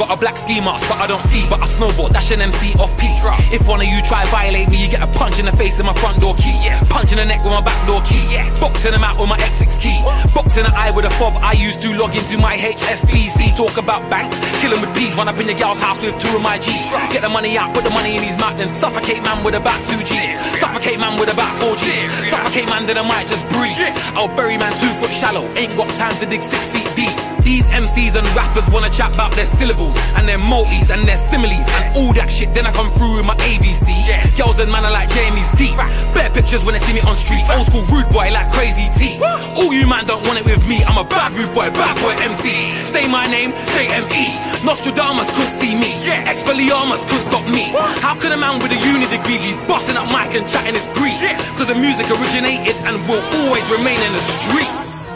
a black ski mask, but I don't ski, but I snowboard. Dash an MC off piste. If one of you try violate me, you get a punch in the face with my front door key. Punch in the neck with my back door key. Boxing them out with my X6 key. Boxing the eye with a fob I used to log into my HSBC. Talk about banks, kill 'em with peas. Run up in your gal's house with two of my G's. Get the money out, put the money in his mouth, then suffocate man with about two G's. Suffocate man with about four G's. Suffocate man, then I might just breathe. I'll bury man two foot shallow. Ain't got time to dig six feet deep. These MCs and rappers wanna chat about their syllables and their multis and their similes and all that shit. Then I come through with my ABC. Girls and man are like JME's deep. Bare pictures when they see me on street. Old school rude boy like crazy T. All you man don't want it with me. I'm a bad rude boy, bad boy MC. Say my name, JME. Nostradamus couldn't see me. Expelliarmus couldn't stop me. How could a man with a uni degree be bossing up mic and chatting his creed? Cause the music originated and will always remain in the streets.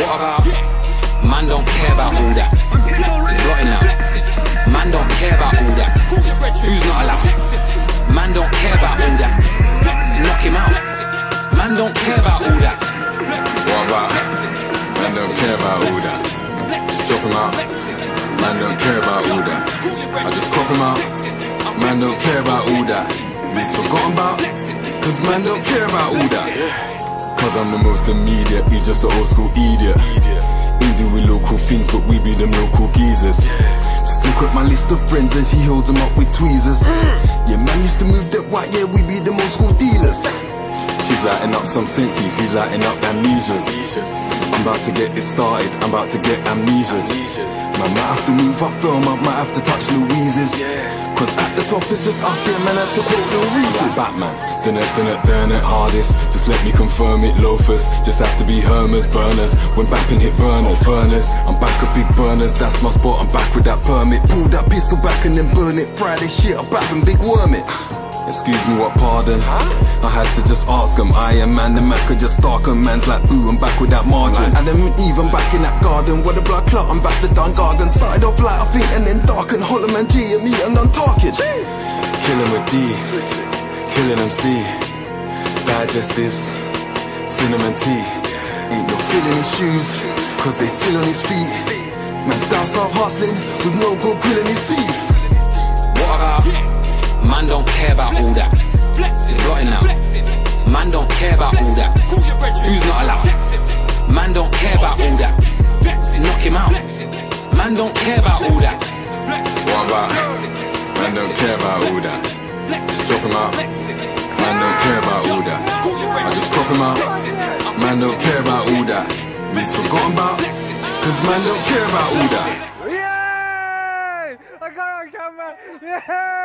What about? Man don't care about don't care about all that. What about? Man don't care about all that. Just drop him out. Man don't care about all that. I just crop him out. Man don't care about all that. He's forgotten about. Cause man don't care about all that. Cause I'm the most immediate. He's just an old school idiot. We do local things, but we be them local geezers. Just look at my list of friends as he holds them up with tweezers. Yeah, man used to move that white, yeah, we be them old school dealers. Lighting up some senses, he's lighting up amnesias. I'm about to get it started, I'm about to get amnesia. Man, might have to move up film, I might have to touch Louise's. Cause at the top it's just us, yeah, man, I to quote Louise's. Like Batman, done it, done it, done it hardest. Just let me confirm it, loafers. Just have to be Hermers, burners. When bapping hit burners, burners. I'm back with big burners, that's my spot, I'm back with that permit. Pull that pistol back and then burn it. Friday shit, I'm back and big worm it. Excuse me, what pardon? I had to just ask him. I am man, the man could just stalk him. Man's like, ooh, I'm back with that margin. Adam and Eve, I'm back in that garden. With the blood clot, I'm back to Dun Gargan. Started off light, I think, and then darken. Hollowman G and me, and I'm talking. Killing with D, killing MC. Digestives, cinnamon tea. Ain't no feeling his shoes, cause they still on his feet. Man's down south hustling, with no good grilling his teeth. What about? Man don't care about all that. It's blotting now. Man don't care about all that. Who's not allowed? Man don't care about all that. Knock him out. Man don't care about all that. What about? Man don't care about all that. Just drop him out. Man don't care about all that. I just crop him out. Man don't care about all that. He's forgotten about. Cause man don't care about all that. Yay! I got on camera! Yeah!